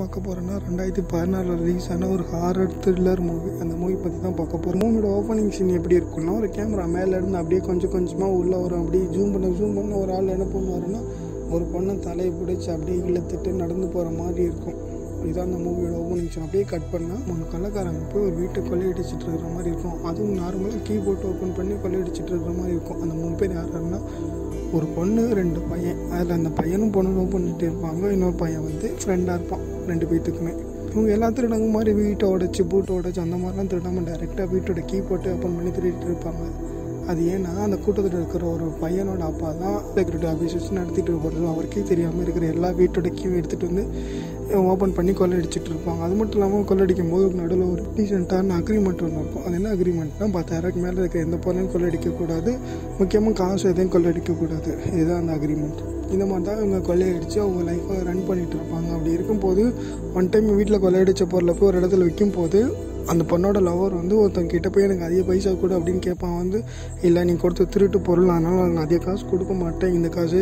பார்க்க போகிறோன்னா ரெண்டாயிரத்தி பதினாறில் ரிலீஸ் ஆன ஒரு ஹாரர் த்ரில்லர் மூவி அந்த மூவி பற்றி தான் பார்க்க போகிறோம் மூவியோட ஓப்பனிங் சீன் எப்படி இருக்குன்னா ஒரு கேமரா மேலே இருந்து அப்படியே கொஞ்சம் கொஞ்சமாக உள்ளே வரும் அப்படியே ஜூம் பண்ண ஜூம் பண்ண ஒரு ஆள் என்ன பண்ணுவாருன்னா ஒரு பொண்ணை தலையை பிடிச்சி அப்படியே இழுத்துட்டு நடந்து போகிற மாதிரி இருக்கும். இதுதான் அந்த மூவியோட ஓப்பனிங் சீன் அப்படியே கட் பண்ணால் மூணு கள்ளக்காரங்க போய் ஒரு வீட்டை கொள்ளையடிச்சிட்டு இருக்கிற மாதிரி இருக்கும். அதுவும் நார்மலாக கீபோர்ட் ஓப்பன் பண்ணி கொள்ளையடிச்சிட்டு இருக்கிற மாதிரி இருக்கும். அந்த மூணு பேர் யாருன்னா ஒரு பொண்ணு ரெண்டு பையன். அதில் அந்த பையனும் பொண்ணு லவ் பண்ணிட்டு இருப்பாங்க. இன்னொரு பையன் வந்து ஃப்ரெண்டாக இருப்பான் ரெண்டு பேர்த்துக்குமே இவங்க எல்லா திருடங்க மாதிரி வீட்டை உடச்சி பூட்டை உடச்சி அந்த மாதிரிலாம் திருடாமல் டேரெக்டாக வீட்டோட கீ போட்டு ஓப்பன் பண்ணி திருடிட்டு இருப்பாங்க. அது ஏன்னா அந்த கூட்டத்தில் இருக்கிற ஒரு பையனோட அப்பா தான் செக்யூரிட்டி ஆஃபீஸர்ஸ் நடத்திட்டு போகிறது அவருக்கே தெரியாமல் இருக்கிற எல்லா வீட்டோட கீயும் எடுத்துகிட்டு வந்து ஓப்பன் பண்ணி கொள்ளடிச்சிட்டு இருப்பாங்க. அது மட்டும் இல்லாமல் கொள்ளடிக்கும் போது நடுவில் ஒரு டீசெண்டான அக்ரிமெண்ட் ஒன்று இருக்கும். அது என்ன அக்ரிமெண்ட்னா பத்தாயிரக்கு மேலே இருக்க எந்த பொருளையும் கொள்ளடிக்கக்கூடாது முக்கியமாக காசு எதையும் கொள்ளடிக்கக்கூடாது இதுதான் அந்த அக்ரிமெண்ட் இந்த மாதிரி தான் இவங்க கொள்ளையடிச்சு அவங்க லைஃப்பை ரன் பண்ணிட்டு இருப்பாங்க. அப்படி இருக்கும்போது ஒன் டைம் வீட்டில் கொள்ளையடிச்ச பொருளை போய் ஒரு இடத்துல விற்கும் போது அந்த பொண்ணோட லவர் வந்து ஒருத்தன் கிட்ட போய் எனக்கு அதிக பைசா கொடு அப்படின்னு கேட்பான். வந்து இல்லை நீ கொடுத்த திருட்டு பொருள் அதனால் நான் அதிக காசு கொடுக்க மாட்டேன். இந்த காசு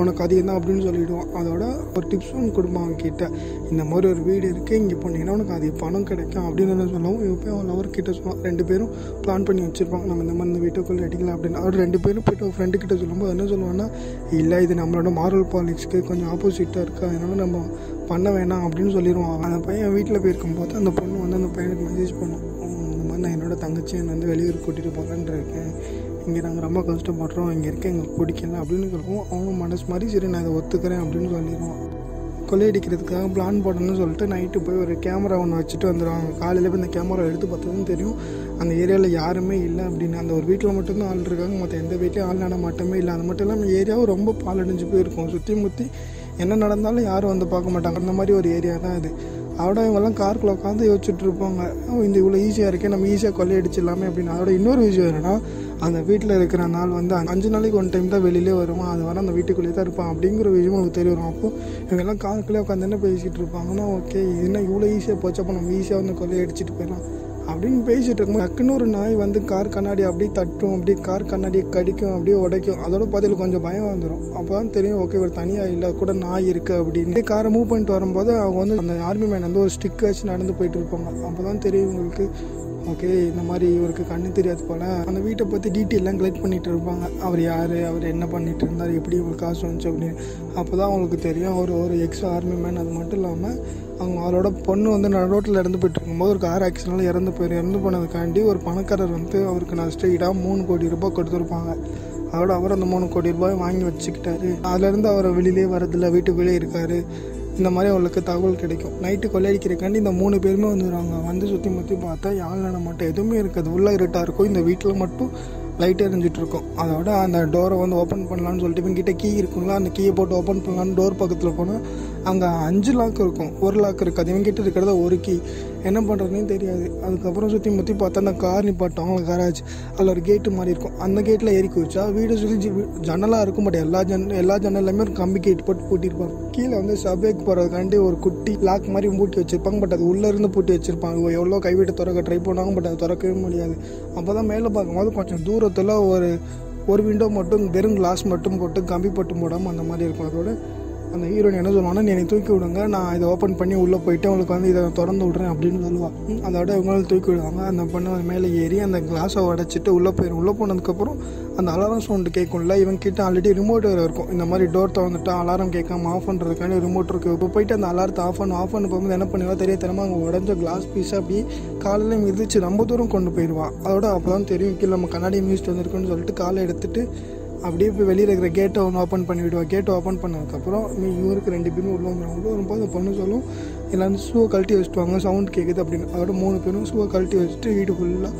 உனக்கு அதிகம் தான் அப்படின்னு சொல்லிவிடுவான் அதோட ஒரு டிப்ஸ் ஒன்று கொடுப்பான் அவன் கிட்ட இந்த மாதிரி ஒரு வீடு இருக்குது இங்கே போனீங்கன்னா உனக்கு அதிக பணம் கிடைக்கும் அப்படின்னு சொல்லவும் இவன் போய் அவன் லவர் கிட்ட சொல்லுவான் ரெண்டு பேரும் பிளான் பண்ணி வச்சுருப்பாங்க. நம்ம இந்த மாதிரி இந்த வீட்டுக்குள்ளே அடிக்கலாம் அப்படின்னு. அவர் ரெண்டு பேரும் போய்ட்டு ஒரு ஃப்ரெண்டு கிட்ட சொல்லும்போது என்ன சொல்லுவான்னா இல்லை இது நம்மளோட மாரல் பாலிக்ஸ்க்கு கொஞ்சம் ஆப்போசிட்டாக இருக்குது அதனால நம்ம பண்ண வேணாம் அப்படின்னு சொல்லிடுவான். அந்த பையன் வீட்டில் போயிருக்கும்போது அந்த பொண்ணு வந்து அந்த பையனுக்கு மெசேஜ் பண்ணோம். இந்த மாதிரி நான் என்னோட தங்கச்சி என்னை வந்து வெளியூர் கூட்டிகிட்டு போகிறேன்னு இருக்கேன். இங்கே நாங்கள் ரொம்ப கஷ்டப்படுறோம். இங்கே இருக்க எங்களுக்கு பிடிக்கல அப்படின்னு சொல்லுவோம் அவனும் மனசு மாதிரி சரி நான் இதை ஒத்துக்கிறேன் அப்படின்னு சொல்லிடுவான் கொள்ளையடிக்கிறதுக்காக பிளான் போடணும்னு சொல்லிட்டு நைட்டு போய் ஒரு கேமரா ஒன்று வச்சுட்டு வந்துடுவாங்க. காலையில் போய் இந்த கேமரா எடுத்து பார்த்ததும் தெரியும் அந்த ஏரியாவில் யாருமே இல்லை அப்படின்னு. அந்த ஒரு வீட்டில் மட்டும்தான் ஆள் இருக்காங்க. மற்ற எந்த வீட்லையும் ஆள் நட மட்டுமே இல்லை. அது மட்டும் இல்லாமல் ஏரியாவும் ரொம்ப பாலடைஞ்சு போயிருக்கும். சுற்றி முற்றி என்ன நடந்தாலும் யாரும் வந்து பார்க்க மாட்டாங்க. அந்த மாதிரி ஒரு ஏரியா தான் அது அதோட இவங்கெல்லாம் காருக்குள்ளே உட்காந்து யோசிச்சுட்டு இருப்பாங்க "ஓ, இந்த இவ்வளோ ஈஸியாக இருக்கே நம்ம ஈஸியாக கொள்ளையடிச்சிடலாமே அப்படின்னு. அதோட இன்னொரு விஷயம் என்னன்னா அந்த வீட்டில் இருக்கிற நாள் வந்து அஞ்சு நாளைக்கு ஒன் டைம் தான் வெளியிலே வருவான் அது வர அந்த வீட்டுக்குள்ளேயே தான் இருப்பான் அப்படிங்கிற விஷயம் உங்களுக்கு தெரிய வரும். அப்போ இவங்கெல்லாம் காருக்குள்ளே உட்காந்து என்ன பேசிகிட்டு இருப்பாங்கன்னா ஓகே என்ன இவ்வளோ ஈஸியாக போச்சப்போ நம்ம ஈஸியாக வந்து கொள்ளையடிச்சிட்டு போயிடலாம். அப்படின்னு பேசிட்டு இருக்கும்போது டக்குன்னு ஒரு நாய் வந்து கார் கண்ணாடி அப்படியே தட்டும் அப்படியே கார் கண்ணாடி கடிக்கும் அப்படியே உடைக்கும். அதோட பதில் கொஞ்சம் பயம் வந்துடும் அப்போ தான் தெரியும் ஓகே ஒரு தனியாக இல்லை கூட நாய் இருக்குது அப்படின்னு. காரை மூவ் பண்ணிட்டு வரும்போது அவங்க வந்து அந்த ஆர்மி மேன் வந்து ஒரு ஸ்டிக் வச்சு நடந்து போயிட்டு இருப்பாங்க. அப்போ தான் தெரியும் உங்களுக்கு ஓகே இந்த மாதிரி இவருக்கு கண்ணு தெரியாது போல். அந்த வீட்டை பற்றி டீட்டெயிலாம் கலெக்ட் பண்ணிட்டு இருப்பாங்க. அவர் யார் அவர் என்ன பண்ணிட்டு இருந்தார் எப்படி இவங்களுக்கு காசு வந்துச்சு அப்படின்னு. அப்போ தான் அவங்களுக்கு தெரியும் அவர் ஒரு எக்ஸ் ஆர்மி மேன் அது மட்டும் இல்லாமல் அவங்க அவரோட பொண்ணு வந்து நான் ரோட்டில் இறந்து போயிட்டு இருக்கும்போது ஒரு கார் ஆக்சிடென்ட்ல இறந்து போயிரு இறந்து போனதுக்காண்டி ஒரு பணக்காரர் வந்து அவருக்கு நான் ஸ்ட்ரெயிட்டாக மூணு கோடி ரூபாய் கொடுத்துருப்பாங்க. அதோட அவர் அந்த மூணு கோடி ரூபாய் வாங்கி வச்சுக்கிட்டாரு. அதுலேருந்து அவர் வெளியிலே வரதில்ல வீட்டுக்குள்ளே இருக்காரு. இந்த மாதிரி அவங்களுக்கு தகவல் கிடைக்கும். நைட்டு கொள்ளையடிக்கிறக்காண்டி இந்த மூணு பேருமே வந்துடுவாங்க வந்து சுற்றி முற்றி பார்த்தா யாழ் நட மட்டும் எதுவுமே இருக்காது. உள்ள இருட்டாக இருக்கும் இந்த வீட்டில் மட்டும் லைட் எரிஞ்சிட்டு இருக்கும் அதோட அந்த டோரை வந்து ஓப்பன் பண்ணலான்னு சொல்லிட்டு இவங்ககிட்ட கீ இருக்குங்களா? அந்த கீயை போட்டு ஓப்பன் பண்ணலான்னு டோர் பக்கத்தில் போனால் அங்கே அஞ்சு லாக் இருக்கும். ஒரு லாக் இருக்காது. இவங்கிட்ட இருக்கிறத ஒரு கீ என்ன பண்ணுறதுனே தெரியாது. அதுக்கப்புறம் சுற்றி முற்றி பார்த்தா அந்த கார் நிப்பாட்டோம். அவங்க கராஜ் அதில் ஒரு கேட்டு மாதிரி இருக்கும். அந்த கேட்டில் ஏறி குதிச்சா வீடு சுற்றி ஜன்னலாக இருக்கும் பட் எல்லா ஜன் எல்லா ஜன்னல்லையுமே ஒரு கம்பி கேட் போட்டு பூட்டியிருப்பாங்க. கீழே வந்து சபேக்கு போகிறதுக்காண்டி ஒரு குட்டி லாக் மாதிரி பூட்டி வச்சிருப்பாங்க பட் அது உள்ளே இருந்து பூட்டி வச்சிருப்பாங்க. எவ்வளோ கைவிட்டு திறக்க ட்ரை பண்ணாங்க பட் அது திறக்கவே முடியாது. அப்போ தான் மேலே பார்க்கும்போது கொஞ்சம் தூரத்தில் ஒரு ஒரு விண்டோ மட்டும் வெறும் கிளாஸ் மட்டும் போட்டு கம்பி போட்டு போடாமல் அந்த மாதிரி இருக்கும். அதோட அந்த ஹீரோயின் என்ன சொல்லுவாங்கன்னா நீ என்னை தூக்கி விடுங்க நான் இதை ஓப்பன் பண்ணி உள்ளே போயிட்டு உங்களுக்கு வந்து இதை திறந்து விட்றேன் அப்படின்னு சொல்லுவாள் அதோட இவங்களும் தூக்கி விடுவாங்க. அந்த பொண்ணு மேலே ஏறி அந்த கிளாஸை உடச்சிட்டு உள்ளே போயிடும் உள்ளே போனதுக்கப்புறம் அந்த அலாரம் சவுண்டு கேட்கும்ல இவங்க கிட்ட ஆல்ரெடி ரிமோட் வேறு இருக்கும். இந்த மாதிரி டோர் திறந்துட்டா அலாரம் கேட்காம ஆஃப் பண்ணுறதுக்கான ரிமோட் இருக்குது இப்போ போயிட்டு அந்த அலாரத்தை ஆஃப் பண்ண ஆஃப் பண்ண போகும்போது என்ன பண்ணுவா? தெரிய தெரியாம அவங்க உடஞ்ச கிளாஸ் பீஸ் அப்படியே காலையில் மிதிச்சு ரொம்ப தூரம் கொண்டு போயிடுவான் அதோட அப்போ தான் தெரியும் கீழே நம்ம கண்ணாடி மியூசிட் வந்திருக்குன்னு சொல்லிட்டு காலை எடுத்துட்டு அப்படியே போய் வெளியில் இருக்கிற கேட்டை ஒன்று ஓப்பன் பண்ணி விடுவா. கேட்டை ஓப்பன் பண்ணதுக்கப்புறம் நீ இவருக்கு ரெண்டு பேரும் உள்ள வந்துடும் உள்ள வரும்போது அந்த பொண்ணு சொல்லும் எல்லாரும் ஷூவை கழட்டி வச்சுட்டு வாங்க சவுண்ட் கேட்குது அப்படின்னு. அதோட மூணு பேரும் ஷூவை கழட்டி வச்சுட்டு வீடு ஃபுல்லாக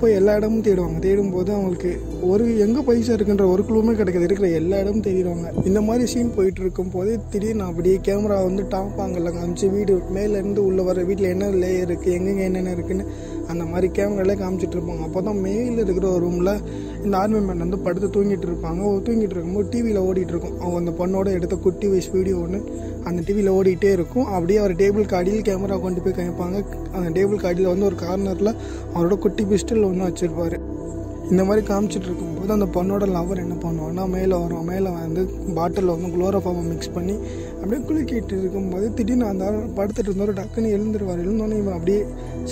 போய் எல்லா இடமும் தேடுவாங்க. தேடும் போது அவங்களுக்கு ஒரு எங்கே பைசா இருக்குன்ற ஒரு குழுவுமே கிடைக்கிது. இருக்கிற எல்லா இடமும் தேடிடுவாங்க. இந்த மாதிரி சீன் போயிட்டு இருக்கும் போதே திடீர்னு அப்படியே கேமரா வந்து டாப் ஆங்கல காமிச்சு வீடு மேலேருந்து உள்ளே வர வீட்டில் என்ன லேயர் இருக்குது எங்கெங்கே என்னென்ன இருக்குன்னு அந்த மாதிரி கேமராலே காமிச்சிட்டு இருப்பாங்க. அப்போ தான் மேயில் இருக்கிற ஒரு ரூமில் இந்த ஆர்மி மேன் வந்து படுத்து தூங்கிட்டு இருப்பாங்க. தூங்கிட்டு இருக்கும்போது டிவியில் ஓடிட்டு இருக்கும். அவங்க அந்த பொண்ணோட எடுத்த குட்டி வயசு வீடியோ ஒன்று அந்த டிவியில் ஓடிட்டே இருக்கும். அப்படியே அவர் டேபிள் காடியில் கேமரா கொண்டு போய் கேட்பாங்க அந்த டேபிள் காடியில் வந்து ஒரு கார்னரில் அவரோட குட்டி பிஸ்டல் ஒன்று வச்சுருப்பாரு. இந்த மாதிரி காமிச்சிட்டு அந்த பொண்ணோட லவர் என்ன பண்ணுவான்னா மேலே வரும். மேலே வந்து பாட்டிலில் வந்து குளோரோஃபாமை மிக்ஸ் பண்ணி அப்படியே குளிக்கிட்டு இருக்கும்போது திடீர்னு அந்த படுத்துட்டு இருந்தவர் டக்குன்னு எழுந்துருவார். எழுந்தோன்னே இவன் அப்படியே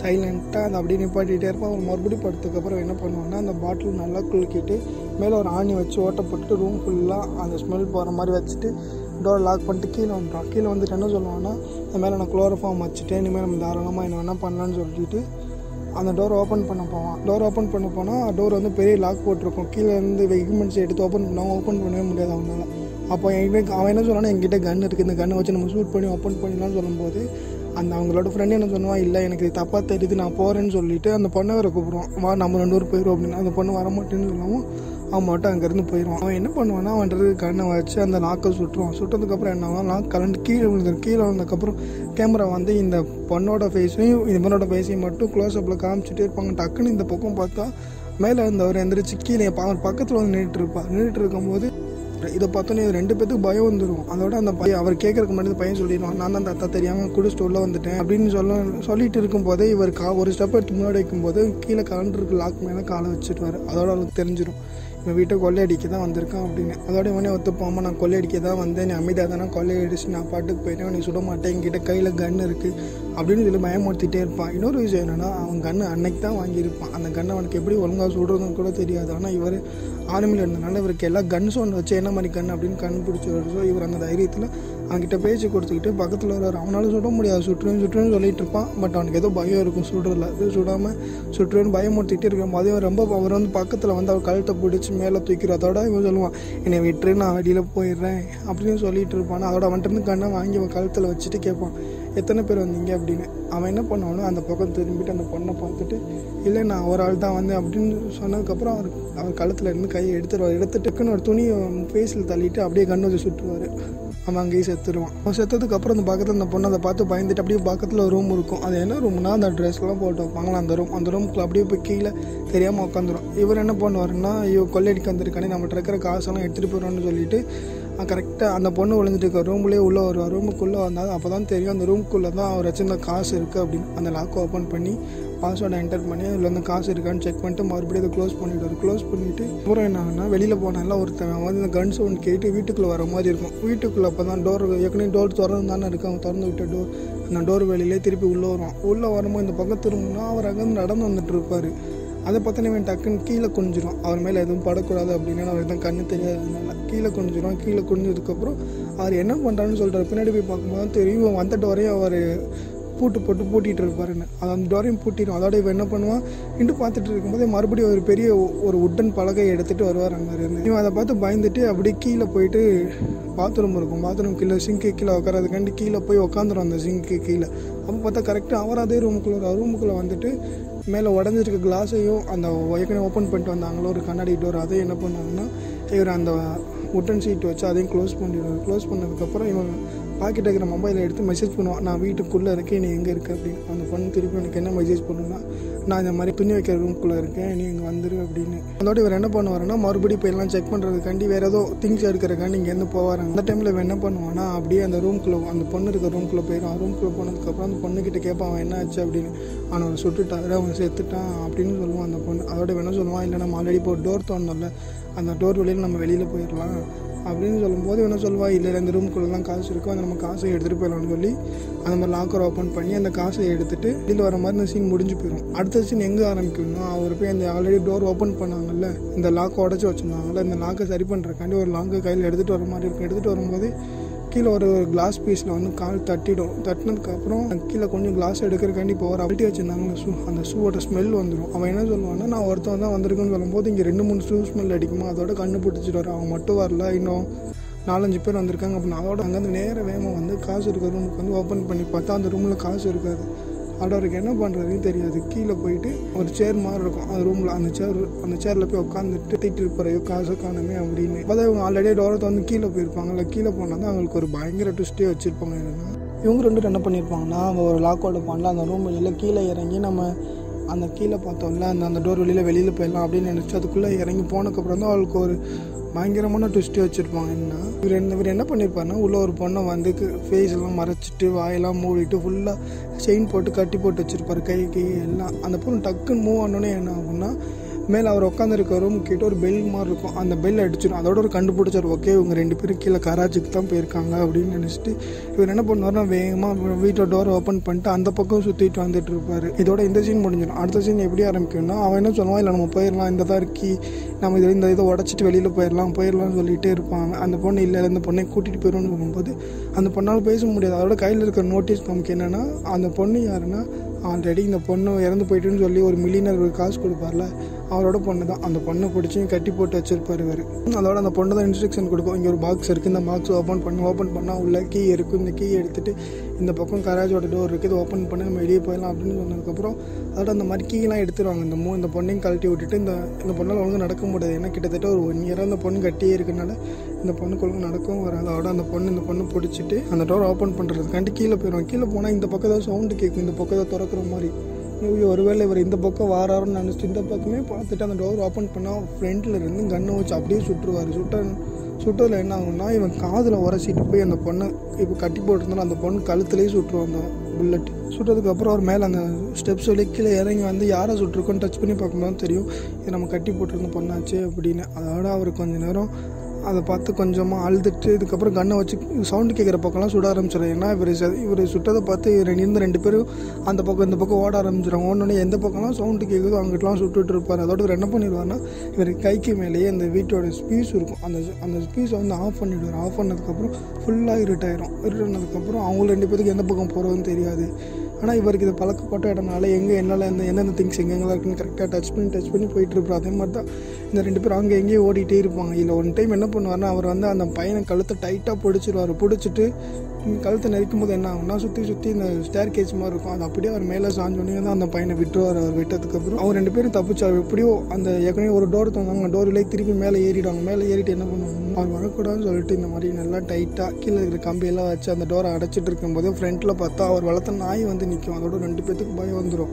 சைலண்ட்டாக அதை அப்படியே நிப்பாட்டிகிட்டே இருப்பான். அவர் மறுபடியும் படுத்ததுக்கப்புறம் என்ன பண்ணுவான்னா அந்த பாட்டில் நல்லா குலுக்கிட்டு மேலே ஒரு ஆணி வச்சு ஓட்ட போட்டு ரூம் ஃபுல்லாக அந்த ஸ்மெல் போகிற மாதிரி வச்சுட்டு டோர் லாக் பண்ணிட்டு கீழே வந்துட்டான் கீழே வந்துட்டு என்ன சொல்லுவான்னா இந்த மேலே நான் குளோரோஃபார்ம் வச்சுட்டு இனிமேல் நம்ம தாராளமாக என்ன வேணால் பண்ணலான்னு சொல்லிட்டு அந்த டோர் ஓப்பன் பண்ண போவான். டோர் ஓப்பன் பண்ண போனால் டோர் வந்து பெரிய லாக் போட்டிருக்கும். கீழே இருந்து எக்யூப்மெண்ட்ஸ் எடுத்து ஓப்பன் பண்ணாமல் ஓப்பன் பண்ணவே முடியாது அவனால். அப்போ என்கிட்ட அவன் என்ன சொன்னான்னா என்கிட்ட கன் இருக்குது இந்த கன்னை வச்சு நம்ம ஷூட் பண்ணி ஓப்பன் பண்ணலாம்னு சொல்லும்போது அந்த அவங்களோட ஃப்ரெண்டு என்ன சொன்னான் இல்லை எனக்கு இது தப்பாக தெரியுது நான் போகிறேன்னு சொல்லிட்டு அந்த பொண்ணை வேறு கூப்பிடுவான். வா நம்ம ரெண்டு பேரும் போயிடும் அப்படின்னு. அந்த பொண்ணு வரமாட்டேன்னு சொல்லவும் அவன் மட்டும் அங்கேருந்து போயிடுவான் அவன் என்ன பண்ணுவான்னா அவன்றது கண்ணை வச்சு அந்த லாக்கை சுட்டுருவான். சுட்டதுக்கப்புறம் என்ன ஆகும் லாக் கலந்து கீழே விழுந்துடும் கீழே வந்ததுக்கப்புறம் கேமரா வந்து இந்த பொண்ணோட ஃபேஸையும் இந்த பொண்ணோட ஃபேஸையும் மட்டும் க்ளோஸ் அப்பில் காமிச்சிட்டே இருப்பாங்க. டக்குன்னு இந்த பக்கம் பார்த்தா மேலே இருந்தவர் எந்திரிச்சு கீழே அவர் பக்கத்தில் வந்து நின்றுட்டு இருப்பார். நின்றுட்டு இருக்கும்போது இதை பார்த்தோன்னே ரெண்டு பேத்துக்கு பயம் வந்துடும் அதோட அந்த பையன் அவர் கேட்கறதுக்கு முன்னாடி பையன் சொல்லிடுவான் நான் தான் தாத்தா தெரியாமல் குடிச்சிட்டு உள்ளே வந்துட்டேன் அப்படின்னு சொல்ல சொல்லிட்டு இருக்கும்போதே இவர் கா ஒரு ஸ்டெப் எடுத்து முன்னாடி வைக்கும்போது கீழே கலண்டுருக்கு லாக் மேலே காலை வச்சுட்டுவார் அதோட அவருக்கு தெரிஞ்சிடும் இவன் வீட்டை கொள்ளையடிக்க தான் வந்திருக்கான் அப்படின்னு. அதோட இவனே ஒத்துப்பாமல் நான் கொள்ளையடிக்க தான் வந்தேன் நீ அமைதியாக தானே கொள்ளையடிச்சு நான் பாட்டுக்கு போயிட்டேன் நீ சுட மாட்டேன் என்கிட்ட கையில் கன் இருக்குது அப்படின்னு சொல்லி பயமுறுத்திட்டே இருப்பான். இன்னொரு விஷயம் என்னென்னா அவன் கன்று அன்னைக்கு தான் வாங்கியிருப்பான். அந்த கண்ணை அவனுக்கு எப்படி ஒழுங்காக சுடுறதுன்னு கூட தெரியாது. ஆனால் இவர் ஆர்மியில் இருந்தனால இவருக்கு எல்லா கன் சவுண்ட் வச்சு என்ன மாதிரி கன் அப்படின்னு கண்டுபிடிச்சி ஸோ இவர் அந்த தைரியத்தில் அவன்கிட்ட பேச்சு கொடுத்துக்கிட்டு பக்கத்தில் ஒரு அவனால் சுட முடியாது. சுற்றுன்னு சுற்றுன்னு சொல்லிட்டு இருப்பான். பட் அவனுக்கு ஏதோ பயம் இருக்கும். சுடுறதுல. அது சுடாமல் சுற்றுன்னு பயமுறுத்திக்கிட்டே இருக்கும் போது இவன் ரொம்ப அவர் வந்து பக்கத்தில் வந்து அவர் கழுத்தை பிடிச்சி மேலே தூக்கிறதோட இவன் சொல்லுவான் என்னை விட்டுரு நான் வெளியில் போயிடுறேன் அப்படின்னு சொல்லிட்டு இருப்பான். அதோட அவன்கிட்ட இருந்து கண்ணை வாங்கி அவன் கழுத்தில் வச்சுட்டு கேட்பான். எத்தனை பேர் வந்தீங்க அப்படின்னு? அவன் என்ன பண்ணுவானோ அந்த பக்கம் திரும்பிட்டு அந்த பொண்ணை பார்த்துட்டு இல்லை நான் ஒரு ஆள் தான் வந்தேன் அப்படின்னு சொன்னதுக்கப்புறம் அவர் அவர் கழுத்தில் இருந்து கையை எடுத்துருவார் எடுத்துட்டுக்குன்னு ஒரு துணியை ஃபேஸில் தள்ளிட்டு அப்படியே கண்ணு வச்சு சுட்டுவார். அவன் அங்கேயே செத்துருவான். அவன் செத்ததுக்கு அப்புறம் அந்த பக்கத்தில் அந்த பொண்ணை அதை பார்த்து பயந்துட்டு அப்படியே பக்கத்தில் ஒரு ரூம் இருக்கும். அது என்ன ரூம்னா அந்த ட்ரெஸ்லாம் போட்டு வைப்பாங்களா அந்த ரூம் அந்த ரூமுக்குள்ள அப்படியே போய் கீழே தெரியாமல் உட்காந்துரும் இவர் என்ன பண்ணுவாருன்னா ஐயோ கொள்ளையடிக்க வந்திருக்கானே நம்மகிட்ட இருக்கிற காசெல்லாம் எடுத்துகிட்டு போயிடும்னு சொல்லிட்டு கரெக்டாக அந்த பொண்ணு விழுந்துட்டு இருக்க ரூம்லேயே உள்ளே வருவார் ரூமுக்குள்ளே வந்தால் அப்போ தான் தெரியும் அந்த ரூமுக்குள்ளே தான் அவர் வச்சிருந்த காசு இருக்குது அப்படின்னு. அந்த லாக் ஓப்பன் பண்ணி பாஸ்வேர்டை என்டர் பண்ணி அதில் வந்து காசு இருக்கான்னு செக் பண்ணிட்டு மறுபடியும் அதை க்ளோஸ் பண்ணிவிடுவார் க்ளோஸ் பண்ணிவிட்டு அப்புறம் என்னன்னா வெளியில் போனால ஒருத்தவன் வந்து இந்த கன் சவுண்ட் கேட்டு வீட்டுக்குள்ளே வர மாதிரி இருக்கும். வீட்டுக்குள்ளே அப்போ தான் டோர் ஏற்கனவே டோர் திறந்து தானே இருக்கு. அவன் திறந்து விட்ட டோர் அந்த டோர் வெளியிலே திருப்பி உள்ளே வருவான். உள்ளே வரும்போது இந்த பக்கத்து ரூம்னா அவர் அங்கேருந்து நடந்து வந்துட்டு இருப்பார். அதை பார்த்தோன்னே இவன் டக்குன்னு கீழே குனிஞ்சிரும் அவர் மேலே எதுவும் படக்கூடாது அப்படின்னு அவர் தான் கண்ணு தெரியாததுனால கீழே குனிஞ்சிரும் கீழே குனிஞ்சதுக்கப்புறம் அவர் என்ன பண்ணுறான்னு சொல்கிறார் பின்னாடி போய் பார்க்கும்போது தான் தெரியும். இவன் வந்த டோரையும் அவர் பூட்டு போட்டு பூட்டிகிட்டு இருப்பாருன்னு. அது அந்த டோரையும் பூட்டிடும். அதோட இவன் என்ன பண்ணுவான்? இண்டு பார்த்துட்டு இருக்கும்போது மறுபடியும் ஒரு பெரிய ஒரு உட்டன் பலகை எடுத்துகிட்டு வருவார் அங்கே இருந்து. இவன் அதை பார்த்து பயந்துட்டு அப்படியே கீழே போயிட்டு பாத்ரூம் இருக்கும். பாத்ரூம் கீழே சிங்க்கு கீழே உட்காரதுக்காண்டி கீழே போய் உட்காந்துரும் அந்த சிங்க்கு கீழே. அப்போ பார்த்தா கரெக்டாக அவர் அதே ரூமுக்குள்ளே ரூமுக்குள்ளே வந்துட்டு மேலே உடஞ்சிருக்க கிளாஸையும் அந்த ஏற்கனவே ஓப்பன் பண்ணிட்டு வந்தாங்களோ ஒரு கண்ணாடி டோர் அதையும் என்ன பண்ணாங்கன்னா இவர் அந்த உட்டன் சீட் வச்சு அதையும் க்ளோஸ் பண்ணிடுவார் க்ளோஸ் பண்ணதுக்கப்புறம் இவன் பாக்கெட் இருக்கிற மொபைலை எடுத்து மெசேஜ் பண்ணுவான் நான் வீட்டுக்குள்ளே இருக்கேன் நீ எங்கே இருக்க? அப்படின்னு. அந்த பொண்ணு திருப்பி எனக்கு என்ன மெசேஜ் பண்ணுன்னா நான் இந்த மாதிரி துணி வைக்கிற ரூம்குள்ளே இருக்கேன் நீ இங்கே வந்துரு அப்படின்னு. அதோட இவர் என்ன பண்ணுவாருன்னா மறுபடியும் போய் எல்லாம் செக் பண்ணுறதுக்காண்டி வேறு ஏதோ திங்ஸ் எடுக்கிறக்காண்டி இங்கேருந்து போவாருங்க. அந்த டைமில் இவன் என்ன பண்ணுவான்னா அப்படியே அந்த ரூம்குள்ளே அந்த பொண்ணு இருக்க ரூம்குள்ளே போயிடும் ரூம்குள்ளே போனதுக்கப்புறம் அந்த பொண்ணுக்கிட்ட கேட்பான் அவன் என்ன ஆச்சு? அப்படின்னு. அவன் அவன் சுட்டுட்டாரு அவன் செத்துட்டான் அப்படின்னு சொல்லுவான் அந்த பொண்ணு. அதோட இவன் என்ன சொல்லுவான் இல்லை நம்ம ஆல்ரெடி இப்போ டோர் தோணும்ல அந்த டோர் வழியில் நம்ம வெளியில் போயிடலாம் அப்படின்னு சொல்லும்போது என்ன சொல்லுவா இல்லை இந்த ரூம்குள்ளெல்லாம் காசு இருக்கும் அந்த நம்ம காசை எடுத்துகிட்டு போயிடலாம்னு சொல்லி அந்த மாதிரி லாக்கர் ஓப்பன் பண்ணி அந்த காசை எடுத்துட்டு வெளியில் வர மாதிரி இந்த சீன் முடிஞ்சு போயிடும் அடுத்த சீன் எங்கே ஆரம்பிக்கணும்னா அவர் போய் அந்த ஆல்ரெடி டோர் ஓப்பன் பண்ணாங்கல்ல இந்த லாக்கை உடச்சி வச்சுருந்தாங்கல்ல இந்த லாக்கை சரி பண்ணுறக்காண்டி ஒரு லாங்கை கையில் எடுத்துகிட்டு வர மாதிரி இருக்கும். எடுத்துகிட்டு வரும்போது கீழே ஒரு கிளாஸ் பீஸில் வந்து கால் தட்டிடும். தட்டினதுக்கப்புறம் கீழே கொஞ்சம் கிளாஸ் எடுக்கிறக்காண்டி போகிற அப்படி வச்சுருந்தாங்க ஷூ அந்த ஷூவோட ஸ்மெல் வந்துடும் அவன் என்ன சொல்லுவான்னா நான் ஒருத்தன் தான் வந்திருக்குன்னு சொல்லும்போது இங்கே ரெண்டு மூணு ஷூ ஸ்மெல் அடிக்குமா? அதோட கண்ணு பிடிச்சிட்டு வர அவன் மட்டும் வரல இன்னும் நாலஞ்சு பேர் வந்திருக்காங்க. அப்படின்னு அதோட அங்கேருந்து நேர வேகமாக வந்து காசு இருக்கிற ரூமுக்கு வந்து ஓப்பன் பண்ணி பார்த்தா அந்த ரூமில் காசு இருக்காது. அவருக்கு என்ன பண்ணுறதுன்னு தெரியாது. கீழே போயிட்டு ஒரு சேர் மாதிரி இருக்கும். அந்த ரூமில் அந்த சேர் அந்த சேரில் போய் உட்காந்துட்டு திட்டு இருப்பாரையோ காசு காணுமே அப்படின்னு. அதாவது இவங்க ஆல்ரெடி டோரத்தை வந்து கீழே போயிருப்பாங்கல்ல கீழே போனால் தான் அவங்களுக்கு ஒரு பயங்கர ட்விஸ்ட்டே வச்சுருப்பாங்க. என்னென்னா இவங்க ரெண்டு என்ன பண்ணியிருப்பாங்கன்னா அவங்க ஒரு அவுட் பண்ணல. அந்த ரூம் வெளியில் கீழே இறங்கி நம்ம அந்த கீழே பார்த்தோம்ல அந்த அந்த டோர் வெளியில் வெளியில் போயிடலாம் அப்படின்னு நினச்சி அதுக்குள்ளே இறங்கி போனதுக்கப்புறம் தான் அவளுக்கு ஒரு பயங்கரமான ட்விஸ்ட்டு வச்சுருப்பாங்க. என்ன? இவர் என்ன இவர் என்ன பண்ணியிருப்பாருன்னா உள்ளே ஒரு பொண்ணை வந்து ஃபேஸ் எல்லாம் மறைச்சிட்டு வாயெல்லாம் மூடிட்டு ஃபுல்லாக செயின் போட்டு கட்டி போட்டு வச்சுருப்பாரு. கை கை எல்லாம். அந்த பொண்ணு டக்குன்னு மூவ் ஆனோடனே என்ன ஆகும்னா மேலே அவர் உட்காந்துருக்க ரூம் கிட்ட ஒரு பெல் மாதிரி இருக்கும். அந்த பெல் அடிச்சிடும் அதோட ஒரு கண்டுபிடிச்சார் ஓகே இவங்க ரெண்டு பேரும் கீழே கராச்சிக்கு தான் போயிருக்காங்க அப்படின்னு நினச்சிட்டு இவர் என்ன பண்ணுவார்னா வேகமாக வீட்டோட டோர் ஓப்பன் பண்ணிட்டு அந்த பக்கம் சுற்றிட்டு வந்துட்டு இருப்பார். இதோட இந்த சீன் முடிஞ்சிடும். அடுத்த சீன் எப்படி ஆரம்பிக்கணும்னா அவன் என்ன சொல்லுவான் இல்லை நம்ம போயிடலாம் இந்த தான் இருக்கி நம்ம இதில் இந்த இதை உடச்சிட்டு வெளியில் போயிடலாம் போயிடலாம்னு சொல்லிகிட்டே இருப்பாங்க. அந்த பொண்ணு இல்லை இந்த பொண்ணை கூட்டிகிட்டு போயிடும்னு சொல்லும்போது அந்த பொண்ணால் பேச முடியாது. அதோட கையில் இருக்கிற நோட்டீஸ் நமக்கு என்னென்னா அந்த பொண்ணு யாருன்னா ஆல்ரெடி இந்த பொண்ணு இறந்து போயிட்டுன்னு சொல்லி ஒரு மில்லியனர் காசு கொடுப்பார்ல அவரோட பொண்ணு தான் அந்த பொண்ணை பிடிச்சி கட்டி போட்டு வச்சிருப்பாரு இவர். அதோட அந்த பொண்ணு தான் இன்ஸ்ட்ரக்ஷன் கொடுக்கும். இங்கே ஒரு பாக்ஸ் இருக்குது இந்த பாக்ஸ் ஓப்பன் பண்ணு ஓப்பன் பண்ணால் உள்ள கீ இருக்கும் இந்த கீ எடுத்துகிட்டு இந்த பக்கம் கராஜோட டோர் இருக்குது இது ஓப்பன் பண்ணி நம்ம வெளியே போயிடலாம் அப்படின்னு சொன்னதுக்கப்புறம் அதோட அந்த மாதிரி எடுத்துருவாங்க. இந்த மூ இந்த பொண்ணையும் கழட்டி விட்டுட்டு இந்த இந்த பொண்ணால் ஒழுங்கு நடக்க முடியாது. ஏன்னா கிட்டத்தட்ட ஒரு ஒன் இயராக அந்த பொண்ணு கட்டியே இருக்கனால இந்த பொண்ணுக்கு ஒழுங்கு நடக்கவும் வராது. அதோட அந்த பொண்ணு இந்த பொண்ணு பிடிச்சிட்டு அந்த டோர் ஓப்பன் பண்ணுறதுக்காண்டி கீழே போயிடுவாங்க. கீழே போனால் இந்த பக்கம் தான் சவுண்டு கேட்கும் இந்த பக்கம் ஏதாவது திறக்கிற மாதிரி. ஐயோ ஒருவேளை இவர் இந்த பக்கம் வாராருன்னு நினச்சிட்டு இந்த பக்கமே பார்த்துட்டு அந்த டோர் ஓப்பன் பண்ணால் ஃப்ரண்ட்டில் இருந்து கண்ணை வச்சு அப்படியே சுட்டுருவார். சுட்ட சுட்டதில் என்ன ஆகும்னா இவன் காதில் உரசிட்டு போய் அந்த பொண்ணை இப்போ கட்டி போட்டிருந்தாலும் அந்த பொண்ணு கழுத்துலேயே சுட்டுருவான் அந்த புல்லட் சுட்டதுக்கப்புறம் அவர் மேலே அந்த ஸ்டெப்ஸ் வழி கீழே இறங்கி வந்து யாரை சுட்டிருக்கோன்னு டச் பண்ணி பார்க்கும்போது தெரியும் இது நம்ம கட்டி போட்டிருந்த பொண்ணாச்சு அப்படின்னு. அதோட அவர் கொஞ்ச நேரம் அதை பார்த்து கொஞ்சமாக அழுதுட்டு இதுக்கப்புறம் கண்ணை வச்சு சவுண்டு கேட்குற பக்கம்லாம் சுட ஆரம்பிச்சிடும் ஏன்னா இவர் இவர் சுட்டதை பார்த்து இவர் இருந்த ரெண்டு பேரும் அந்த பக்கம் இந்த பக்கம் ஓட ஆரம்பிச்சிடும் ஓடனே எந்த பக்கம்லாம் சவுண்டு கேட்குதோ அங்கிட்டலாம் சுட்டுட்டு இருப்பார். அதோட இவர் என்ன பண்ணிடுவார்னா இவர் கைக்கு மேலேயே அந்த வீட்டோட ஸ்பீஸ் இருக்கும். அந்த அந்த ஸ்பீஸை வந்து ஆஃப் பண்ணிவிடுவார் ஆஃப் பண்ணதுக்கப்புறம் ஃபுல்லாக இருட்டாயிரும் இருட்டானதுக்கப்புறம் இருட் ஆனதுக்கப்புறம் அவங்க ரெண்டு பேருக்கு எந்த பக்கம் போகிறதுன்னு தெரியாது. ஆனால் இவருக்கு இது பழக்கப்பட்ட இடம்னால எங்கே என்னால் இந்த எந்தெந்த திங்ஸ் எங்கெங்கெல்லாம் இருக்குன்னு கரெக்டாக டச் பண்ணி டச் பண்ணி போயிட்டு இருப்பார். அதே மாதிரி தான் இந்த ரெண்டு பேரும் அங்கே எங்கேயும் ஓடிட்டே இருப்பாங்க. இல்லை ஒன் டைம் என்ன பண்ணுவார்னா அவர் வந்து அந்த பையனை கழுத்தை டைட்டாக பிடிச்சிருவார். பிடிச்சிட்டு கழுத்தை நெரிக்கும் போது என்ன ஆகும்னா சுற்றி சுற்றி இந்த ஸ்டேர் கேஸ் மாதிரி இருக்கும். அது அப்படியே அவர் மேலே சாஞ்சோடனே தான் அந்த பையனை விட்டுருவார் அவர் விட்டதுக்கப்புறம் அவர் ரெண்டு பேரும் தப்பிச்சார். எப்படியோ அந்த ஏற்கனவே ஒரு டோர் தந்தாங்க டோரிலே திருப்பி மேலே ஏறிடுவாங்க. மேலே ஏறிட்டு என்ன பண்ணுவாங்க அவர் வரக்கூடாதுன்னு சொல்லிட்டு இந்த மாதிரி நல்லா டைட்டாக கீழே இருக்கிற கம்பியெல்லாம் வச்சு அந்த டோரை அடைச்சிட்டு இருக்கும்போது ஃப்ரண்ட்டில் பார்த்தா அவர் வளர்த்த நாய் வந்து நிற்கும் அதோட ரெண்டு பேத்துக்கு பயம் வந்துடும்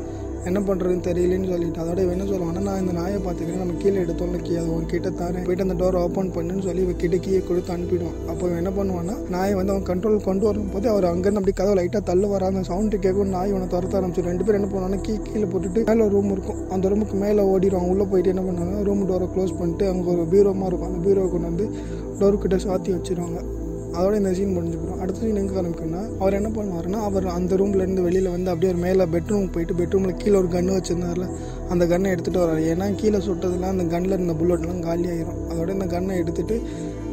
என்ன பண்ணுறதுன்னு தெரியலன்னு சொல்லிட்டு. அதோட என்ன சொல்லுவாங்கன்னா நான் இந்த நாயை பார்த்துக்கிறேன். நம்ம கீழே எடுத்தோம்ல கீ அது உன் கிட்ட தரேன். போயிட்டு அந்த டோர் ஓப்பன் பண்ணுன்னு சொல்லி இவன் கிட்ட கீழே கொடுத்து அனுப்பிடுவான் அப்போ என்ன பண்ணுவான்னா நாயை வந்து அவன் கண்ட்ரோல் கொண்டு வரும்போது அவர் அங்கேருந்து அப்படி கதவு லைட்டாக தள்ளு வர அந்த சவுண்டு கேட்கும் நாய் இவனை துரத்த ஆரம்பிச்சு ரெண்டு பேரும் என்ன பண்ணுவாங்கன்னா கீ கீழே போட்டுட்டு மேலே ஒரு ரூம் இருக்கும். அந்த ரூமுக்கு மேலே ஓடிடுவான் உள்ளே போயிட்டு என்ன பண்ணுவாங்க ரூம் டோரை க்ளோஸ் பண்ணிட்டு அங்கே ஒரு பீரோமாக இருக்கும். அந்த பீரோவை கொண்டு வந்து டோருக்கிட்ட சாத்தி வச்சிருவாங்க. அதோட இந்த சீன் முடிஞ்சு போயிடும். அடுத்த சீன் எங்கே ஆரம்பிக்கும்னா அவர் என்ன பண்ணுவாருன்னா அவர் அந்த ரூம்லேருந்து வெளியில் வந்து அப்படியே ஒரு மேலே பெட்ரூம் போயிட்டு பெட்ரூமில் கீழே ஒரு கன்று வச்சிருந்தாருல அந்த கன்னை எடுத்துகிட்டு வராரு ஏன்னா கீழே சுட்டதுலாம் அந்த கன்னில் இருந்த புல்லட்லாம் காலியாயிரும் அதோட இந்த கன்னை எடுத்துட்டு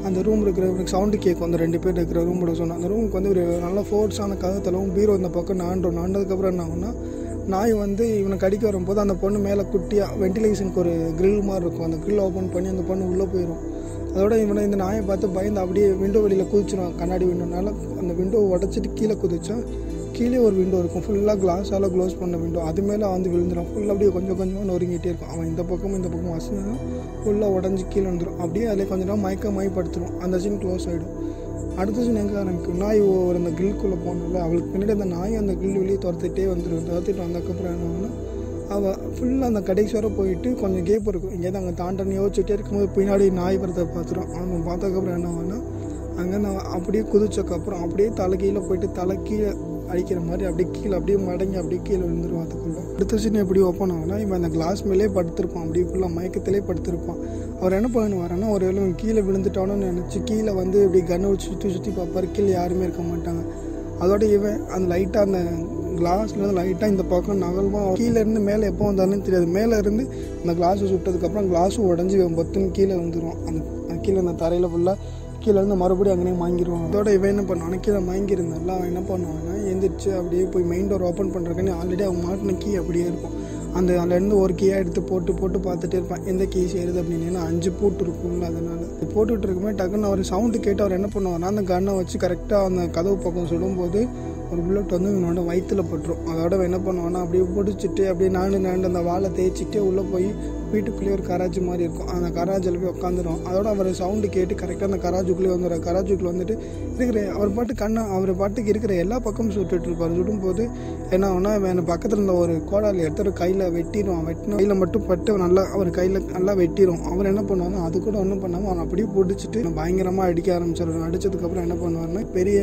அந்த ரூம் இருக்கிற சவுண்டு கேட்கும் அந்த ரெண்டு பேர் இருக்கிற ரூமோட சொன்னால் அந்த ரூமுக்கு வந்து ஒரு நல்ல ஃபோர்ஸான கதத்தளவும் பீரோ இந்த பக்கம் நாண்டோம். நாண்டதுக்கப்புறம் என்ன ஆகும்னா நாய் வந்து இவனை கடிக்க வரும்போது அந்த பொண்ணு மேலே குட்டியாக வென்டிலேஷனுக்கு ஒரு க்ரில் மாதிரி இருக்கும். அந்த grill ஓப்பன் பண்ணி அந்த பொண்ணு உள்ளே போயிடும் அதோட இவனை இந்த நாயை பார்த்து பயந்து அப்படியே விண்டோ வெளியில் குதிச்சிடும் கண்ணாடி விண்டோனால அந்த விண்டோ உடச்சிட்டு கீழே குதிச்சோம் கீழே ஒரு விண்டோ இருக்கும். ஃபுல்லாக கிளாஸால் க்ளோஸ் பண்ண விண்டோ அது மேலே வந்து விழுந்துடும் ஃபுல்லாக அப்படியே கொஞ்சம் கொஞ்சமாக நொறுங்கிட்டே இருக்கும். அவன் இந்த பக்கமும் இந்த பக்கம் வசனம் ஃபுல்லாக உடஞ்சி கீழே வந்துடும் அப்படியே அதில் கொஞ்ச நேரம் மயக்க மயப்படுத்திடும் அந்த சீன் க்ளோஸ் ஆகிடும் அடுத்த சீன் எங்கே ஆரம்பிக்கும்? நாய் ஒரு அந்த கில்குள்ளே போனதில்ல அவளுக்கு பின்னாடி அந்த நாய் அந்த கில் வெளியே துரத்திட்டே வந்துடும் துரத்திட்டு வந்ததுக்கப்புறம் என்ன அவள் ஃபுல்லாக அந்த கடைசி வர போயிட்டு கொஞ்சம் கேப் இருக்கும். எங்கேயாவது அங்கே தாண்டன்னு யோசிச்சுட்டே இருக்கும்போது பின்னாடி நாய் வரதை பார்த்துரும். அவன் பார்த்ததுக்கப்புறம் என்ன ஆகுனா அங்கே நான் அப்படியே குதிச்சக்கப்புறம் அப்படியே தலை கீழே போயிட்டு தலை கீழே அடிக்கிற மாதிரி அப்படியே கீழே அப்படியே மடங்கி அப்படியே கீழே விழுந்துருவான் அதுக்குள்ளே அடுத்த சீன் எப்படி ஓப்பன் ஆகுனா இவன் அந்த கிளாஸ் மேலே படுத்திருப்பான். அப்படியே ஃபுல்லாக மயக்கத்திலே படுத்திருப்பான். அவர் என்ன பண்ணுவாருன்னா ஒரு வேளை கீழே விழுந்துட்டானோன்னு நினச்சி கீழே வந்து இப்படி கண்ணை வச்சு சுற்றி சுற்றி பார்ப்பாரு. கீழே யாருமே இருக்க மாட்டாங்க. அதோட இவன் அந்த லைட்டாக அந்த கிளாஸ்லேருந்து லைட்டாக இந்த பக்கம் நகல்மா கீழேருந்து மேலே எப்போ வந்தாலும் தெரியாது. மேலே இருந்து அந்த கிளாஸை சுட்டதுக்கப்புறம் கிளாஸும் உடஞ்சி பத்துன்னு கீழே வந்துடும் அந்த கீழே அந்த தரையில் ஃபுல்லாக கீழே இருந்து மறுபடியும் அங்கேயே வாங்கிடுவான் அதோட இவன் என்ன பண்ணுவான் கீழே வாங்கியிருந்தால அவன் என்ன பண்ணுவான்னா எந்திரிச்சு அப்படியே போய் மெயின் டோர் ஓப்பன் பண்ணுறதுக்குன்னு ஆல்ரெடி அவன் மாட்டின கீ அப்படியே இருக்கும். அந்த அதுலேருந்து ஒரு கீயாக எடுத்து போட்டு போட்டு பார்த்துட்டே இருப்பான். எந்த கீ சேருது அப்படின்னு அஞ்சு பூட்டு இருக்கும்ல அதனால. போட்டுட்டு இருக்குமே டக்குன்னு அவர் சவுண்டு கேட்டு அவர் என்ன பண்ணுவார்னா அந்த கன்னை வச்சு கரெக்டாக அந்த கதவு பக்கம் சுடும்போது ஒரு புல்லட் வந்து இவனோட வயிற்றுல பட்டுரும். அதோட என்ன பண்ணுவான்னா அப்படியே பிடிச்சிட்டு அப்படியே நாண்டு நாண்டு அந்த வாழை தேய்ச்சிட்டு உள்ளே போய் வீட்டுக்குள்ளேயே ஒரு கராஜ் மாதிரி இருக்கும். அந்த கராஜில் போய் உட்காந்துரும் அதோட அவர் சவுண்டு கேட்டு கரெக்டாக அந்த கராஜுக்குள்ளேயே வந்துடுற கராஜுக்குள்ளே வந்துட்டு இருக்கிற அவர் பாட்டு கண்ணை அவர் பாட்டுக்கு இருக்கிற எல்லா பக்கமும் சுட்டுட்டு இருப்பார். சுடும்போது என்ன ஆகும்னா இவன் பக்கத்தில் இருந்த ஒரு கோடாலி எடுத்து ஒரு கையில் வெட்டிடும் வெட்டின கையில் மட்டும் பட்டு நல்லா அவர் கையில் நல்லா வெட்டிடும் அவர் என்ன பண்ணுவாருன்னா அது கூட ஒன்றும் பண்ணாமல் அவன் அப்படியே பிடிச்சிட்டு பயங்கரமாக அடிக்க ஆரம்பிச்சிடும் அடிச்சதுக்கப்புறம் என்ன பண்ணுவாருன்னா பெரிய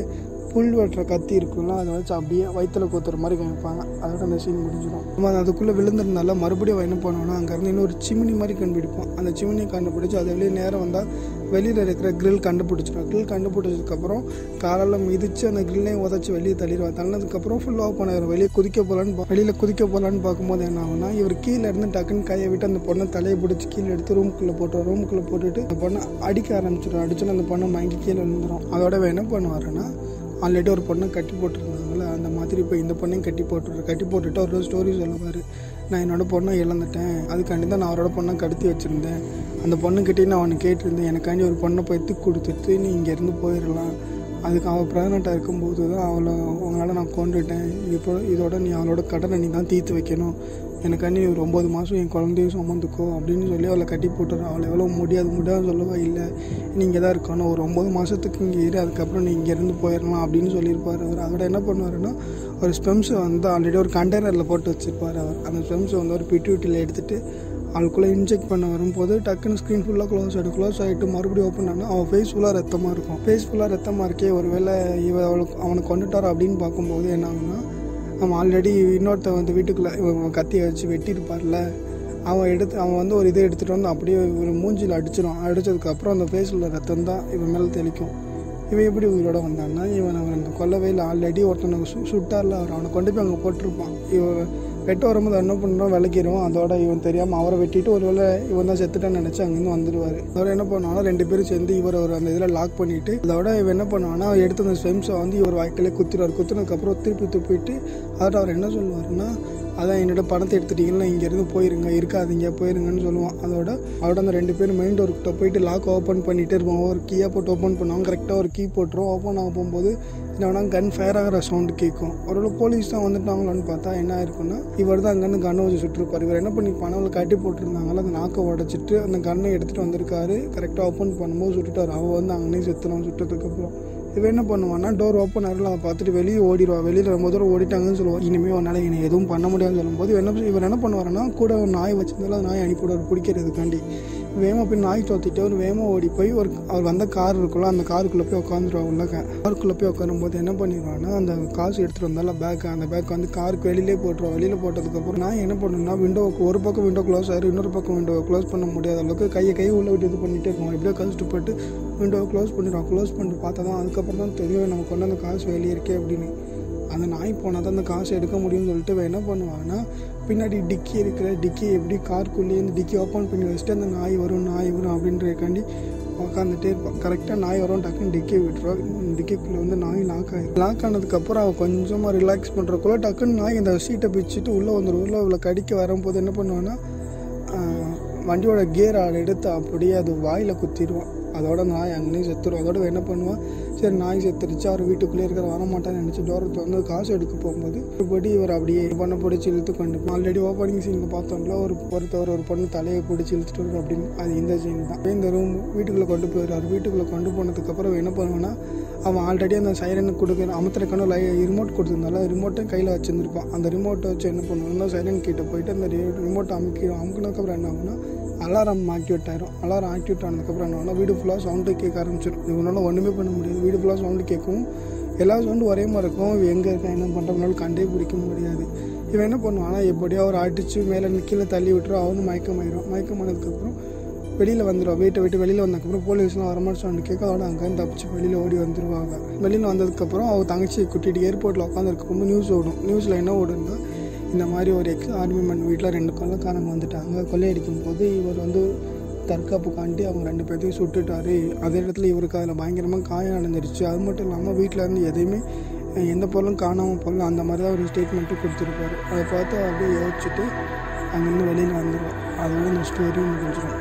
புல் வெட்டுற கத்தி இருக்கும்ல அதை வச்சு அப்படியே வயிற்றுல கோத்துற மாதிரி காமிப்பாங்க. அதோட அந்த சீன் முடிஞ்சிடும். நம்ம அதுக்குள்ளே விழுந்திருந்தால மறுபடியும் என்ன பண்ணுவோம்னா அங்கேருந்து இன்னொரு சிமினி மாதிரி கண்டுபிடிப்போம் அந்த சிமினியை கண்டுபிடிச்சி அது வெளியே நேரம் வந்தால் வெளியில் இருக்கிற கிரில் கண்டுபிடிச்சிடும். கிரில் கண்டுபிடிச்சதுக்கப்புறம் காலால் மிதித்து அந்த கிரில்லையும் உதச்சி வெளியே தள்ளிடுவான். தள்ளதுக்கப்புறம் ஃபுல் ஆஃப் பண்ணிடுவோம் வெளியே குதிக்க போகலான்னு வெளியில் குதிக்க போகலான்னு பார்க்கும்போது என்ன ஆகும்னா இவர் கீழே இருந்து டக்குன்னு கையை விட்டு அந்த பொண்ணை தலையை பிடிச்சி கீழே எடுத்து ரூமுக்குள்ளே போட்டு ரூமுக்குள்ளே போட்டுட்டு அந்த பொண்ணை அடிக்க ஆரம்பிச்சிடும். அடிச்சுன்னு அந்த பொண்ணை மயங்கி கீழே விழுந்துடும் அதோட என்ன பண்ணுவாருன்னா ஆல்ரெடி ஒரு பொண்ணை கட்டி போட்டிருந்தாங்களே அந்த மாதிரி இப்போ இந்த பொண்ணையும் கட்டி போட்டுரு கட்டி போட்டுட்டு அவரோட ஸ்டோரி சொல்லுவார். நான் என்னோட பொண்ணை இழந்துட்டேன். அதுக்காண்டி தான் நான் அவரோட பொண்ணை கடத்தி வச்சுருந்தேன். அந்த பொண்ணுக்கிட்டே நான் அவனை கேட்டிருந்தேன். எனக்காண்டி ஒரு பொண்ணை போய் தூக்கி கொடுத்துட்டு நீ இங்கேருந்து போயிடலாம். அதுக்கு அவள் ப்ரெக்னெண்ட்டாக இருக்கும்போது தான் அவளை உங்களால் நான் கொண்டுட்டேன் இப்போ இதோட நீ அவளோட கடனை நீ தான் தீர்த்து வைக்கணும். எனக்காண்டி ஒரு ஒம்பது மாதம் என் குழந்தையும் சுமந்துக்கோ அப்படின்னு சொல்லி அவளை கட்டி போட்டுரு அவளை எவ்வளோ முடியாது முடியாது சொல்லவா? இல்லை. நீங்கள் தான் இருக்கணும் ஒரு ஒம்பது மாதத்துக்கு இங்கே இரு அதுக்கப்புறம் நீ இங்கேருந்து போயிடலாம் அப்படின்னு சொல்லியிருப்பார் அவர். அதோட என்ன பண்ணுவாருன்னா ஒரு ஸ்பெம்ஸை வந்து ஆல்ரெடி ஒரு கண்டெய்னரில் போட்டு வச்சுருப்பார் அவர். அந்த ஸ்பெம்ஸை வந்து ஒரு பிட்யூட்டியில் எடுத்துகிட்டு அவளுக்குள்ளே இன்ஜெக்ட் பண்ண வரும்போது டக்குன்னு ஸ்க்ரீன் ஃபுல்லாக க்ளோஸ் ஆகிடும் க்ளோஸ் ஆகிட்டு மறுபடியும் ஓப்பன் பண்ணால் அவன் ஃபேஸ் ஃபுல்லாக ரத்தமாக இருக்கும். ஃபேஸ் ஃபுல்லாக ரத்தமாக இருக்கே ஒருவேளை இவ அவளுக்கு அவனை கொண்டுட்டார் அப்படின்னு பார்க்கும்போது என்ன ஆகுனா நம்ம ஆல்ரெடி இன்னொருத்த வந்து வீட்டுக்குள்ளே இவன் கத்தியை வச்சு வெட்டியிருப்பார்ல அவன் எடுத்து அவன் வந்து ஒரு இதை எடுத்துகிட்டு வந்து அப்படியே ஒரு மூஞ்சியில் அடிச்சிடும். அடித்ததுக்கப்புறம் அந்த ஃபேஸில் ரத்தம் தான் இவன் மேலே தெளிக்கும். இவன் எப்படி உயிரோட வந்தான்னா இவன் அவன் அந்த கொல்லவையில் ஆல்ரெடி ஒருத்தனை சு சுட்டார்ல அவர் அவனை கொண்டு போய் அங்கே போட்டிருப்பான். இவன் வெட்ட வரும்போது என்ன பண்ணுறோம் விளக்கிடும் அதோட இவன் தெரியாமல் அவரை வெட்டிட்டு ஒரு வேளை இவன் தான் செத்துட்டான்னு நினச்சி அங்கேருந்து வந்துடுவார். அதோட என்ன பண்ணுவானா ரெண்டு பேரும் சேர்ந்து இவர் ஒரு அந்த இதில் லாக் பண்ணிட்டு அதோட இவன் என்ன பண்ணுவானா எடுத்து அந்த ஸ்வெம்ஸை வந்து இவர் வாய்க்கிலே குத்திடுவார். குத்தினதுக்கப்புறம் திருப்பி துப்பிட்டு அதோட அவர் என்ன சொல்லுவார்னா அதான் என்னோட பணத்தை எடுத்துட்டீங்கன்னா இங்கேருந்து போயிருங்க இருக்காதிங்க போயிருங்கன்னு சொல்லுவான். அதோட அவட அந்த ரெண்டு பேரும் மெயின் டோர்கிட்ட போயிட்டு லாக் ஓப்பன் பண்ணிட்டு இருப்பான் ஒரு கீயை போட்டு ஓப்பன் பண்ணுவாங்க கரெக்டாக ஒரு கீ போட்டுரும். ஓப்பன் ஆக போகும்போது என்ன கன் ஃபயர் ஆகிற சவுண்டு கேட்கும். ஒரு போலீஸ் தான் வந்துட்டாங்களான்னு பார்த்தா என்ன இருக்குன்னா இவர் தான் அங்கேருந்து கண்ணை வச்சு சுட்டிருப்பார். இவர் என்ன பண்ணி பணம் கட்டி போட்டிருந்தாங்களோ அந்த நாக்கை உடச்சிட்டு அந்த கண்ணை எடுத்துகிட்டு வந்திருக்காரு. கரெக்டாக ஓப்பன் பண்ணும்போது சுட்டுட்டார். அவள் வந்து அங்கேயே செத்துலாம் சுட்டதுக்கப்புறம் இவன் என்ன பண்ணுவான்னா டோர் ஓப்பன் ஆகல அதை பார்த்துட்டு வெளியே ஓடிடுவா. வெளியில் ரொம்ப தூரம் ஓடிட்டாங்கன்னு சொல்லுவாள் இனிமேல் உன்னால் என்னை எதுவும் பண்ண முடியாதுன்னு சொல்லும்போது இவன் என்ன இவர் என்ன பண்ணுவாருன்னா கூட ஒரு நாய் வச்சிருந்தாலும் அந்த நாய் அனுப்பிவிடுவார் பிடிக்கிறதுக்காண்டி வேகமாக போய் நாய் தோத்திட்டு ஒரு வேகமாக ஓடி போய் ஒரு அவர் வந்த கார் இருக்குல்ல அந்த காருக்குள்ளே போய் உட்காந்துருவா உள்ள காருக்குள்ளே போய் உட்காரும்போது என்ன பண்ணிடுவான்னா அந்த காசு எடுத்துகிட்டு வந்தால பேக் அந்த பேக் வந்து காருக்கு வெளியிலே போட்டுருவா. வெளியில் போட்டதுக்கப்புறம் நான் என்ன பண்ணுன்னா விண்டோ ஒரு பக்கம் விண்டோ க்ளோஸ் ஆயிரும் இன்னொரு பக்கம் விண்டோவை க்ளோஸ் பண்ண முடியாத அளவுக்கு கையை கை உள்ள விட்டு இது பண்ணிட்டே இருக்கும் எப்படியோ கஷ்டப்பட்டு விண்டோவை க்ளோஸ் பண்ணிடுவான் க்ளோஸ் பண்ணிட்டு பார்த்தா தான் அதுக்கப்புறம் தான் தெரியும் நம்ம கொண்டு அந்த காசு வெளியே இருக்கே அப்படின்னு. அந்த நாய் போனால் தான் அந்த காசு எடுக்க முடியும்னு சொல்லிட்டு இவன் என்ன பண்ணுவான்னா பின்னாடி டிக்கி இருக்கிற டிக்கி எப்படி கார்க்குள்ளேயே இந்த டிக்கி ஓப்பன் பண்ணி வச்சுட்டு அந்த நாய் வரும் நாய் வரும் அப்படின்றக்காண்டி உட்காந்துட்டே இருப்பான். கரெக்டாக நாய் வரும் டக்குன்னு டிக்கி விட்டுருவா டிக்கிக்குள்ளே வந்து நாய் லாக் ஆகிடும் லாக் ஆனதுக்கப்புறம் அவன் கொஞ்சமாக ரிலாக்ஸ் பண்ணுறக்குள்ள டக்குன்னு நாய் இந்த சீட்டை பிச்சுட்டு உள்ளே வந்துடும் உள்ளே அவளை கடிக்க வரும்போது என்ன பண்ணுவான்னா வண்டியோட கியர் ஆள் எடுத்து அப்படியே அது வாயில் குத்திடுவான். அதோட நாய் அங்கேயும் செத்துடும் அதோட என்ன பண்ணுவான் சரி நாய் செத்துருச்சு அவர் வீட்டுக்குள்ளே இருக்கிற வரமாட்டான்னு நினச்சி டோரத்தில் வந்து காசு எடுக்க போகும்போது மறுபடி இவர் அப்படியே பொண்ணை பிடிச்சி இழுத்து கொண்டு ஆல்ரெடி ஓப்பனிங் சீனில் பார்த்தோம்ல ஒரு ஒருத்தவர் ஒரு பொண்ணு தலையை பிடிச்சி இழுத்துட்டு அப்படின்னு. அது இந்த சீன் தான். இந்த ரூம் வீட்டுக்குள்ளே கொண்டு போயிடுறாரு. வீட்டுக்குள்ளே கொண்டு போனதுக்கப்புறம் என்ன பண்ணுவேன்னா அவன் ஆல்ரெடி அந்த சைரனுக்கு கொடுக்குற அமுத்துறக்கான லை ரிமோட் கொடுத்துருந்தால ரிமோட்டை கையில் வச்சுருந்துருப்பான். அந்த ரிமோட்டை வச்சு என்ன பண்ணுவோம்னா சைரன் கிட்ட போயிட்டு அந்த ரிமோட்டை அமுக்கி அமுக்கினதுக்கப்புறம் என்ன ஆகுனா அலாரம் ஆக்டிவேட் ஆகிரும் அலாரம் ஆக்டிவேட் ஆனதுக்கப்புறம் என்ன வீடு ஃபுல்லாக சவுண்டு கேட்க ஆரம்பிச்சிடும் இவனால ஒன்றுமே பண்ண முடியாது. வீடு ஃபுல்லாக சவுண்டு கேட்கும் எல்லா சவுண்டும் ஒரே மாதிரி இருக்கும். இவன் எங்கே இருக்கான்? என்ன பண்ணுறதுனால கண்டே பிடிக்க முடியாது. இவன் என்ன பண்ணுவானா எப்படியோ அவர் அடித்து மேலே கீழே தள்ளி விட்டுரும். அவனும் மயக்கமாயிரும். மயக்கமானதுக்கப்புறம் வெளியில் வந்துடுவா வீட்டை விட்டு வெளியில் வந்ததுக்கப்புறம் போலீஸ்லாம் வர மாதிரி சவுண்டு கேட்க அதோட அங்கேருந்து தப்பிச்சு வெளியில் ஓடி வந்துடுவாங்க வெளியில் வந்ததுக்கப்புறம் அவள் தங்கச்சி குட்டிட்டு ஏர்போர்ட்டில் உட்காந்துருக்கும் நியூஸ் ஓடும். நியூஸில் என்ன ஓடுன்னா இந்த மாதிரி ஒரு எக்ஸ் ஆர்மி வீட்டில் ரெண்டு கொள்ளைக்காரங்க வந்துட்டாங்க. கொள்ளையடிக்கும் போது இவர் வந்து தற்காப்புக்காண்டி அவங்க ரெண்டு பேர்த்தையும் சுட்டுட்டாரு. அதே இடத்துல இவருக்கு அதில் பயங்கரமாக காயம் அடைஞ்சிருச்சு. அது மட்டும் இல்லாமல் வீட்டில் இருந்து எதையுமே எந்த பொருளும் காணாமல் போகல. அந்த மாதிரி தான் ஒரு ஸ்டேட்மெண்ட்டும் கொடுத்துருப்பாரு. அதை பார்த்து அப்படியே யோசிச்சுட்டு அங்கேருந்து வெளியில் வந்துடுவோம் அதோட இந்த ஸ்டோரி முடிஞ்சிடும்